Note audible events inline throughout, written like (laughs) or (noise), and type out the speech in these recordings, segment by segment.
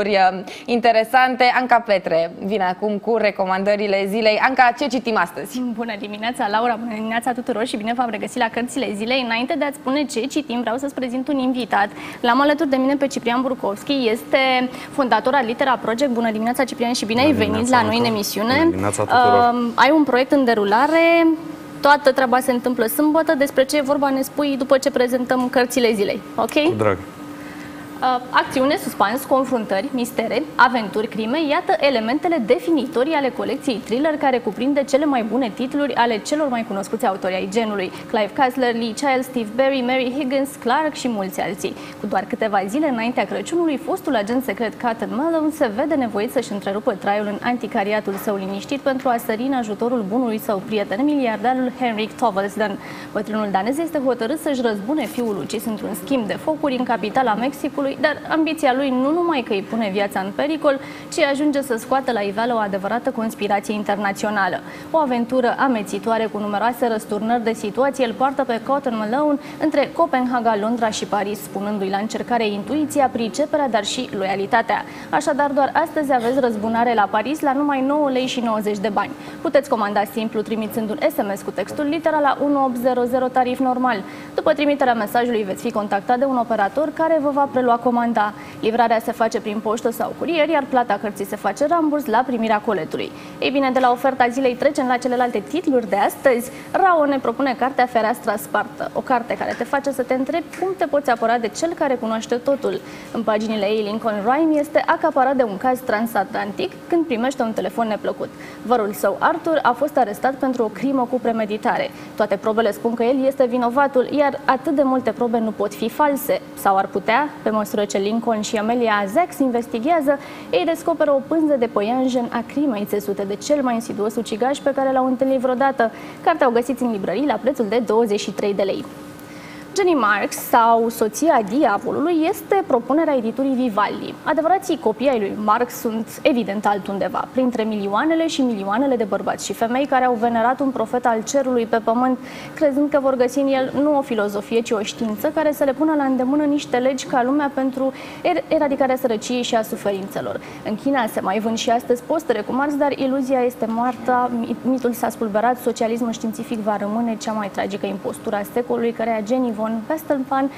Uh, interesante. Anca Petre vine acum cu recomandările zilei. Anca, ce citim astăzi? Bună dimineața, Laura! Bună dimineața tuturor și bine v-am regăsit la Cărțile Zilei. Înainte de a-ți spune ce citim, vreau să-ți prezint un invitat. L-am alături de mine pe Ciprian Burkovski, este fondator al Litera Project. Bună dimineața, Ciprian, și bine ai venit la noi în emisiune. Bună dimineața tuturor! Uh, ai un proiect în derulare, toată treaba se întâmplă sâmbătă. Despre ce e vorba ne spui după ce prezentăm Cărțile Zilei, ok? Cu drag! Uh, acțiune, suspans, confruntări, mistere, aventuri, crime, iată elementele definitorii ale colecției thriller care cuprinde cele mai bune titluri ale celor mai cunoscuți autori ai genului. Clive Casler, Lee Child, Steve Barry, Mary Higgins, Clark și mulți alții. Cu doar câteva zile înaintea Crăciunului, fostul agent secret Cotton Malone se vede nevoit să-și întrerupă traiul în anticariatul său liniștit pentru a sări în ajutorul bunului său prieten, miliardarul Henrik Tovelsden. Bătrânul danez este hotărât să-și răzbune fiul ucis într-un schimb de focuri în capitala Mexicului lui, dar ambiția lui nu numai că îi pune viața în pericol, ci ajunge să scoată la iveală o adevărată conspirație internațională. O aventură amețitoare cu numeroase răsturnări de situație îl poartă pe Cotton Malone între Copenhaga, Londra și Paris, spunându-i la încercare intuiția, priceperea, dar și loialitatea. Așadar, doar astăzi aveți răzbunare la Paris la numai 9 lei și 90 de bani. Puteți comanda simplu trimițând un SMS cu textul litera la 1800 tarif normal. După trimiterea mesajului veți fi contactat de un operator care vă va prelua comanda. Livrarea se face prin poștă sau curier, iar plata cărții se face ramburs la primirea coletului. Ei bine, de la oferta zilei trecem la celelalte titluri de astăzi. Rao ne propune cartea Fereastra Spartă, o carte care te face să te întrebi cum te poți apăra de cel care cunoaște totul. În paginile ei, Lincoln Rhyme este acaparat de un caz transatlantic când primește un telefon neplăcut. Vărul său, Arthur, a fost arestat pentru o crimă cu premeditare. Toate probele spun că el este vinovatul, iar atât de multe probe nu pot fi false sau ar putea, pe măsură măsură ce Lincoln și Amelia Zex investigează, ei descoperă o pânză de păianjen a crimei țesute de cel mai insidios ucigaș pe care l-au întâlnit vreodată. Cartea o găsiți în librării la prețul de 23 de lei. Jenny Marks sau Soția Diavolului este propunerea editurii Vivaldi. Adevărații copii ai lui Marx sunt evident altundeva, printre milioanele și milioanele de bărbați și femei care au venerat un profet al cerului pe pământ, crezând că vor găsi în el nu o filozofie, ci o știință care să le pună la îndemână niște legi ca lumea pentru er eradicarea sărăciei și a suferințelor. În China se mai vând și astăzi postere cu Marx, dar iluzia este moartă, mitul s-a spulberat, socialismul științific va rămâne cea mai tragică impostură a secolului, care Jenny von Westenpan,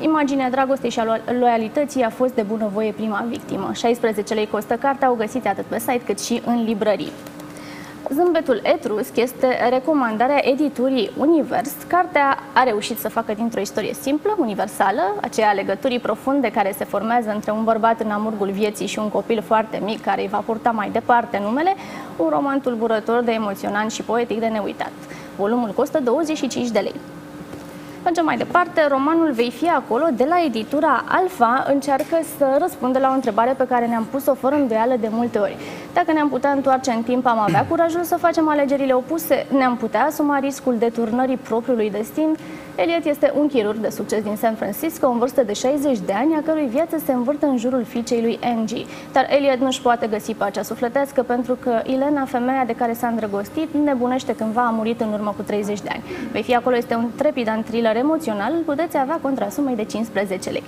Imaginea dragostei și a loialității a fost de bunăvoie prima victimă. 16 lei costă cartea, o găsiți atât pe site cât și în librării. Zâmbetul etrusc este recomandarea editurii Univers. Cartea a reușit să facă dintr-o istorie simplă, universală, aceea legăturii profunde care se formează între un bărbat în amurgul vieții și un copil foarte mic care îi va purta mai departe numele, un roman tulburător de emoționant și poetic de neuitat. Volumul costă 25 de lei. Mergem mai departe, romanul Vei fi acolo, de la editura Alfa, încearcă să răspundă la o întrebare pe care ne-am pus-o fără îndoială de multe ori. Dacă ne-am putea întoarce în timp, am avea curajul să facem alegerile opuse, ne-am putea asuma riscul deturnării propriului destin, Elliot este un chirurg de succes din San Francisco, în vârstă de 60 de ani, a cărui viață se învârte în jurul fiicei lui Angie. Dar Elliot nu-și poate găsi pacea sufletească pentru că Elena, femeia de care s-a îndrăgostit, nebunește cândva a murit în urmă cu 30 de ani. Vei fi acolo este un trepidant thriller emoțional, îl puteți avea contra sumei de 15 lei.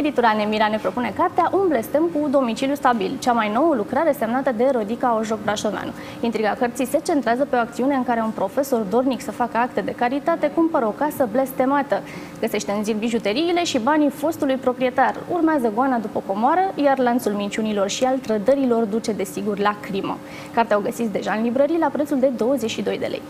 Editura Nemira ne propune cartea Un blestem cu domiciliu stabil, cea mai nouă lucrare semnată de Rodica Ojoc Brașoveanu. Intriga cărții se centrează pe o acțiune în care un profesor dornic să facă acte de caritate cumpără o casă blestemată. Găsește în zid bijuteriile și banii fostului proprietar. Urmează goana după comoară, iar lanțul minciunilor și al trădărilor duce desigur la crimă. Cartea o găsiți deja în librării la prețul de 22 de lei.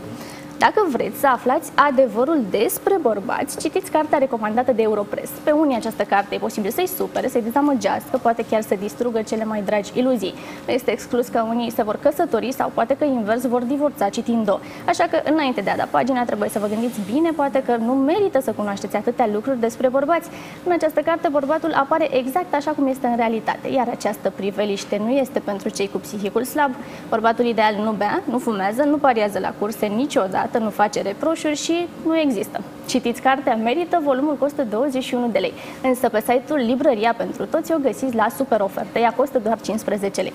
Dacă vreți să aflați adevărul despre bărbați, citiți cartea recomandată de Europress. Pe unii această carte e posibil să-i supere, să-i dezamăgească, poate chiar să distrugă cele mai dragi iluzii. Nu este exclus că unii se vor căsători sau poate că invers vor divorța citind-o. Așa că, înainte de a da pagina, trebuie să vă gândiți bine, poate că nu merită să cunoașteți atâtea lucruri despre bărbați. În această carte, bărbatul apare exact așa cum este în realitate, iar această priveliște nu este pentru cei cu psihicul slab. Bărbatul ideal nu bea, nu fumează, nu pariază la curse niciodată, dată, nu face reproșuri și nu există. Citiți cartea, merită, volumul costă 21 de lei. Însă pe site-ul Librăria pentru toți o găsiți la super ofertă, ea costă doar 15 lei.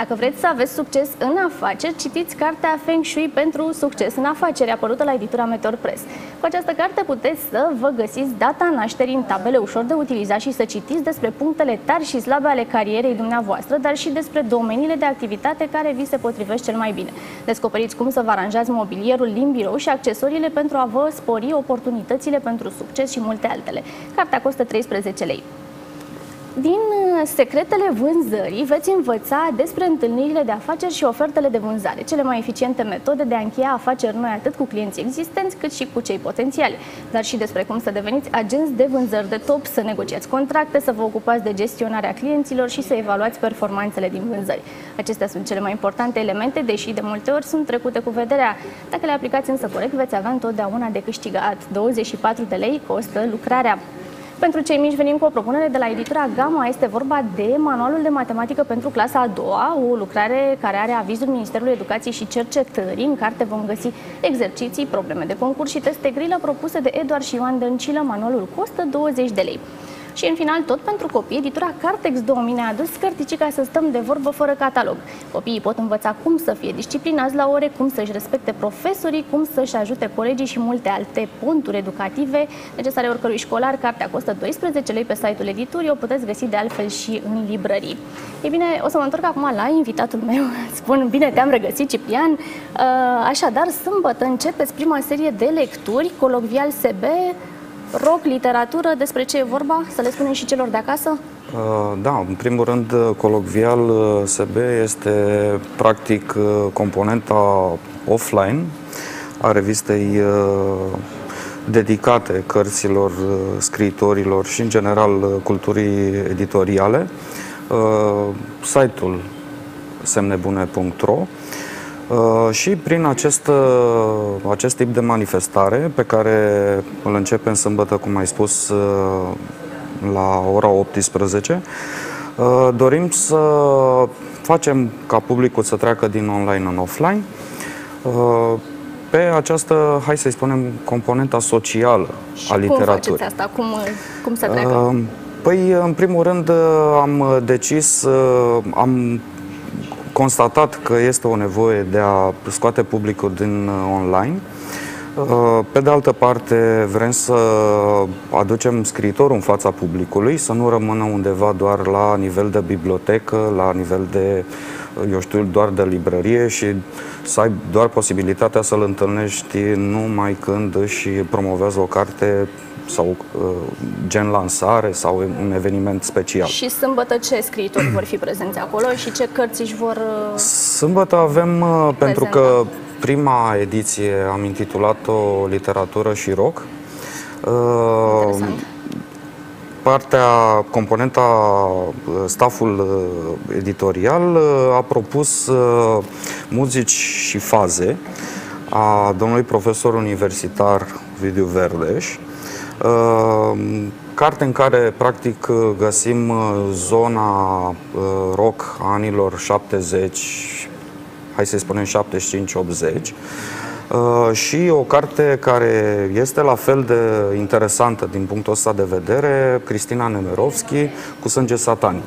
Dacă vreți să aveți succes în afaceri, citiți cartea Feng Shui pentru succes în afaceri, apărută la editura Meteor Press. Cu această carte puteți să vă găsiți data nașterii în tabele ușor de utilizat și să citiți despre punctele tari și slabe ale carierei dumneavoastră, dar și despre domeniile de activitate care vi se potrivesc cel mai bine. Descoperiți cum să vă aranjați mobilierul din birou și accesoriile pentru a vă spori oportunitățile pentru succes și multe altele. Cartea costă 13 lei. Din uh, secretele vânzării veți învăța despre întâlnirile de afaceri și ofertele de vânzare, cele mai eficiente metode de a încheia afaceri noi atât cu clienții existenți cât și cu cei potențiali, dar și despre cum să deveniți agenți de vânzări de top, să negociați contracte, să vă ocupați de gestionarea clienților și să evaluați performanțele din vânzări. Acestea sunt cele mai importante elemente, deși de multe ori sunt trecute cu vederea. Dacă le aplicați însă corect, veți avea întotdeauna de câștigat. 24 de lei costă lucrarea. Pentru cei mici venim cu o propunere de la editura Gama. Este vorba de manualul de matematică pentru clasa a doua, o lucrare care are avizul Ministerului Educației și Cercetării. În carte vom găsi exerciții, probleme de concurs și teste grilă propuse de Eduard și Ioan Dăncilă. Manualul costă 20 de lei. Și în final, tot pentru copii, editura Cartex 2000 ne-a adus cărticica să stăm de vorbă fără catalog. Copiii pot învăța cum să fie disciplinați la ore, cum să-și respecte profesorii, cum să-și ajute colegii și multe alte punturi educative necesare oricărui școlar. Cartea costă 12 lei pe site-ul editurii, o puteți găsi de altfel și în librării. Ei bine, o să mă întorc acum la invitatul meu. (laughs) Spun, bine, te-am regăsit, Ciprian. Uh, așadar, sâmbătă începeți prima serie de lecturi, colocvial SB, Rock, literatură, despre ce e vorba? Să le spunem și celor de acasă? Uh, da, în primul rând, colocvial uh, SB este practic uh, componenta offline a revistei dedicate cărților, scriitorilor și, în general, culturii editoriale. Site-ul semnebune.ro Uh, și prin acest, uh, acest tip de manifestare pe care îl începem sâmbătă, cum ai spus, uh, la ora 18, dorim să facem ca publicul să treacă din online în offline pe această, hai să-i spunem, componenta socială și a literaturii. cum faceți asta? Cum, cum să treacă? Păi, în primul rând, am decis, am constatat că este o nevoie de a scoate publicul din uh, online. Uh, pe de altă parte, vrem să aducem scriitorul în fața publicului, să nu rămână undeva doar la nivel de bibliotecă, la nivel de, uh, eu știu, doar de librărie și să ai doar posibilitatea să-l întâlnești numai când își promovează o carte sau uh, gen lansare sau un eveniment special. Și sâmbătă ce scriitori vor fi prezenți acolo și ce cărți își vor uh, Sâmbătă avem, uh, pentru că prima ediție am intitulat-o Literatură și rock. Interesant. Partea, componenta, staful editorial a propus muzici și faze a domnului profesor universitar Vidiu Verdeș, Ehm, carte în care practic găsim uh, zona uh, rock a anilor 70, hai să spunem 75-80, Uh, și o carte care este la fel de interesantă din punctul ăsta de vedere, Cristina Nemerovski, cu sânge satanic.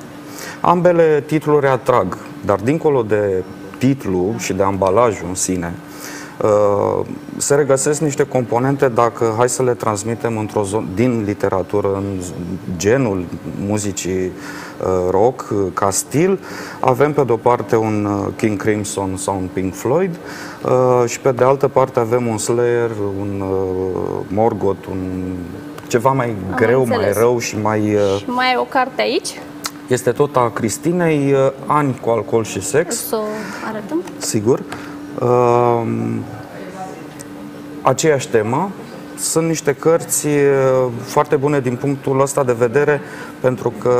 Ambele titluri atrag, dar dincolo de titlu și de ambalajul în sine, Uh, se regăsesc niște componente dacă hai să le transmitem într-o zonă din literatură în genul muzicii uh, rock uh, ca stil. Avem pe de-o parte un King Crimson sau un Pink Floyd și pe de altă parte avem un Slayer, un Morgoth, un ceva mai Am greu, înțeles. mai rău și mai... Și mai ai o carte aici? Este tot a Cristinei, Ani cu alcool și sex. Să o arătăm? Sigur. Uh, aceeași temă. Sunt niște cărți foarte bune din punctul ăsta de vedere pentru că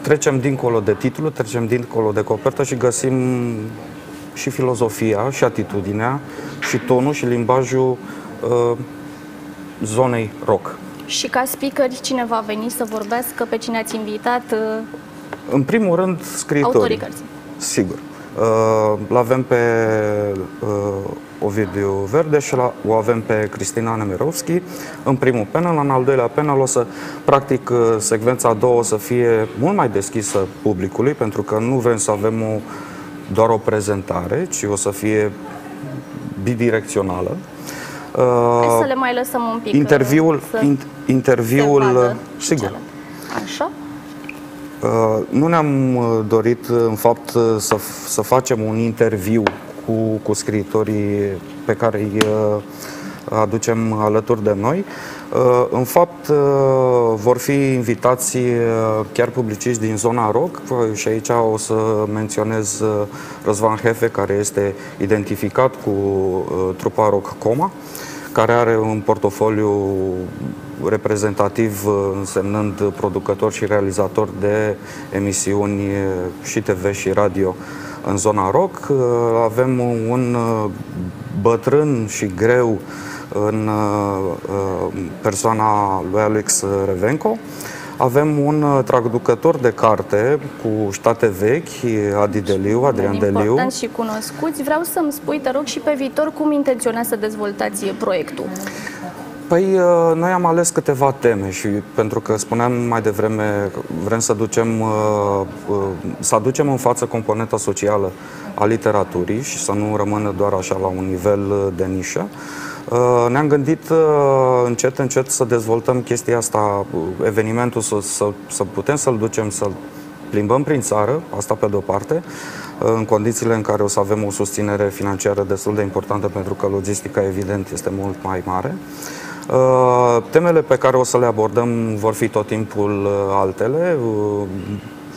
trecem dincolo de titlu, trecem dincolo de copertă și găsim și filozofia, și atitudinea, și tonul, și limbajul uh, zonei rock. Și ca speaker, cine va veni să vorbească, pe cine ați invitat? Uh, În primul rând, scriitorii. Autorii cărții. Sigur. Uh, l-avem pe uh, Ovidiu Verde și la, o avem pe Cristina Nemirovski în primul panel. În al doilea panel o să, practic, secvența a doua o să fie mult mai deschisă publicului, pentru că nu vrem să avem o, doar o prezentare, ci o să fie bidirecțională. Hai să le mai lăsăm un pic. Interviul, să in, interviul vadă sigur. cele. Așa. Uh, Nu ne-am uh, dorit, uh, în fapt, uh, să, f- să facem un interviu cu, cu scriitorii pe care îi uh, aducem alături de noi. Uh, În fapt, uh, vor fi invitați uh, chiar publiciști din zona rock uh, și aici o să menționez uh, Răzvan Hefe, care este identificat cu uh, trupa rock Coma care are un portofoliu reprezentativ uh, însemnând producător și realizator de emisiuni uh, și TV și radio în zona rock. Uh, Avem un uh, bătrân și greu în uh, uh, persoana lui Alex Revenco. Avem un uh, traducător de carte cu state vechi, Adi Deliu, Adrian Deliu. Importanți și cunoscuți. Vreau să-mi spui, te rog, și pe viitor cum intenționați să dezvoltați proiectul. Păi, uh, noi am ales câteva teme și pentru că spuneam mai devreme că vrem să ducem, uh, uh, să aducem în față componenta socială a literaturii și să nu rămână doar așa la un nivel uh, de nișă. Uh, Ne-am gândit uh, încet, încet să dezvoltăm chestia asta, uh, evenimentul, să, să, să putem să-l ducem, să-l plimbăm prin țară, asta pe de-o parte, uh, în condițiile în care o să avem o susținere financiară destul de importantă, pentru că logistica, evident, este mult mai mare. Uh, Temele pe care o să le abordăm vor fi tot timpul uh, altele. Uh,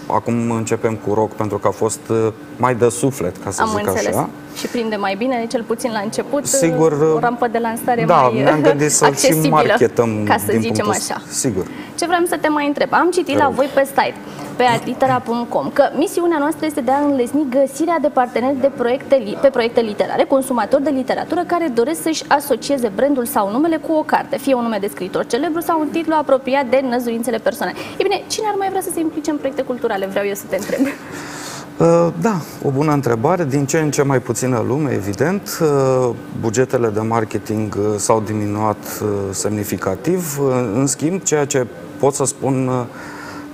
Acum începem cu rock pentru că a fost uh, mai de suflet, ca să Am zic înțeles. așa. Și prinde mai bine, cel puțin la început, Sigur, o rampă de lansare da, mai ne-am gândit să și accesibilă, marketăm ca să din zicem punctul ăsta. așa. Sigur. Ce vreau să te mai întreb? Am citit Te la rog. voi pe site, pe adlitera.com, că misiunea noastră este de a înlesni găsirea de parteneri de proiecte, li- pe proiecte literare, consumatori de literatură care doresc să-și asocieze brandul sau numele cu o carte, fie un nume de scriitor celebru sau un titlu apropiat de năzuințele personale. E bine, cine ar mai vrea să se implice în proiecte culturale? Vreau eu să te întreb. Uh, Da, o bună întrebare. Din ce în ce mai puțină lume, evident. Uh, Bugetele de marketing uh, s-au diminuat uh, semnificativ. Uh, În schimb, ceea ce pot să spun, uh,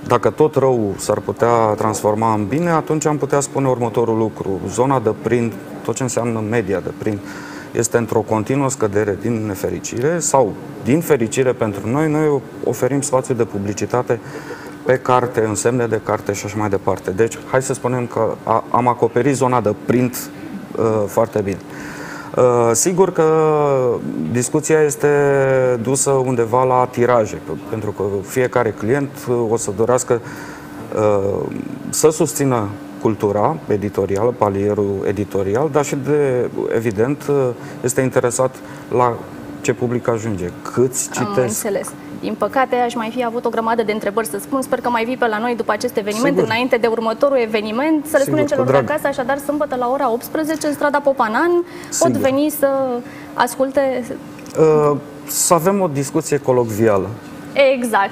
dacă tot rău s-ar putea transforma în bine, atunci am putea spune următorul lucru. Zona de print, tot ce înseamnă media de print, este într-o continuă scădere din nefericire sau din fericire pentru noi. Noi oferim spațiu de publicitate pe carte, în semne de carte și așa mai departe. Deci, hai să spunem că a, am acoperit zona de print uh, foarte bine. Uh, sigur că discuția este dusă undeva la tiraje, p- pentru că fiecare client uh, o să dorească uh, să susțină cultura editorială, palierul editorial, dar și de, evident, uh, este interesat la ce public ajunge, câți Am citesc, înțeles. Din păcate, aș mai fi avut o grămadă de întrebări să spun. Sper că mai vii pe la noi după acest eveniment, Sigur. înainte de următorul eveniment. Să le Sigur, spunem cu celor de drag. acasă, așadar, sâmbătă la ora 18, în strada Popanan, pot Sigur. veni să asculte Uh, să avem o discuție colocvială. exact.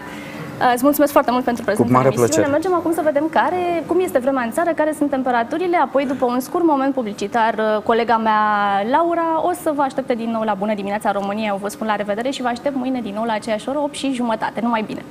Uh, Îți mulțumesc foarte mult pentru prezența mare în emisiune. plăcere. Mergem acum să vedem care, cum este vremea în țară, care sunt temperaturile, apoi după un scurt moment publicitar, uh, colega mea Laura o să vă aștepte din nou la Bună dimineața România. Eu vă spun la revedere și vă aștept mâine din nou la aceeași oră, 8 și jumătate. Numai bine!